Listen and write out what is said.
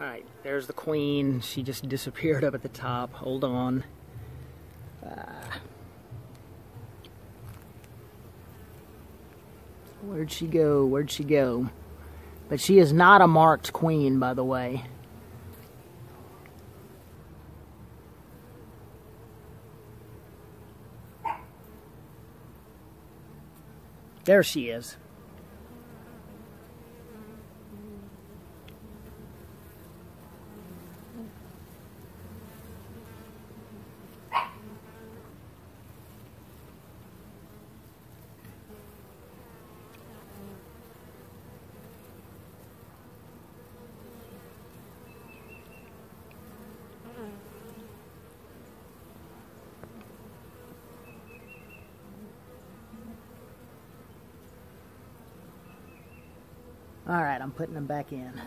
All right, there's the queen. She just disappeared up at the top. Hold on. Uh, where'd she go? Where'd she go? But she is not a marked queen, by the way. There she is. All right, I'm putting them back in.